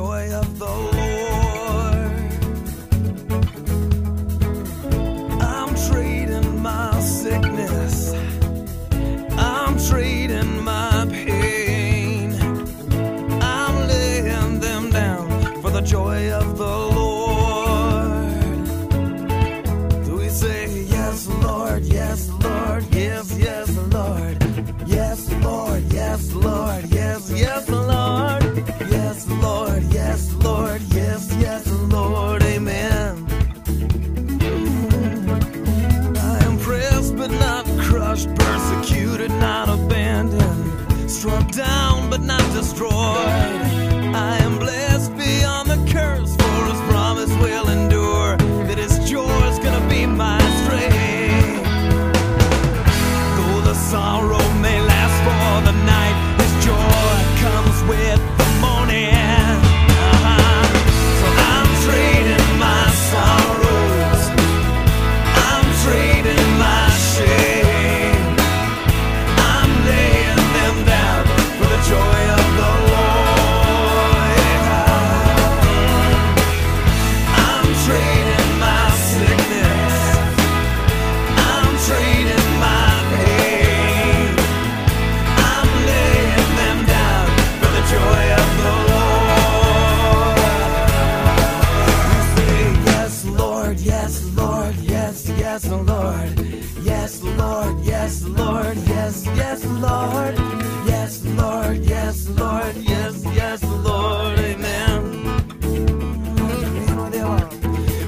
joy of crushed, persecuted, not abandoned, struck down but not destroyed. yes, Lord, amen.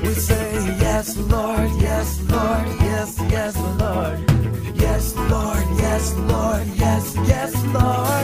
We say, yes, Lord, yes, Lord, yes, yes, Lord. Yes, Lord, yes, Lord, yes, yes, Lord.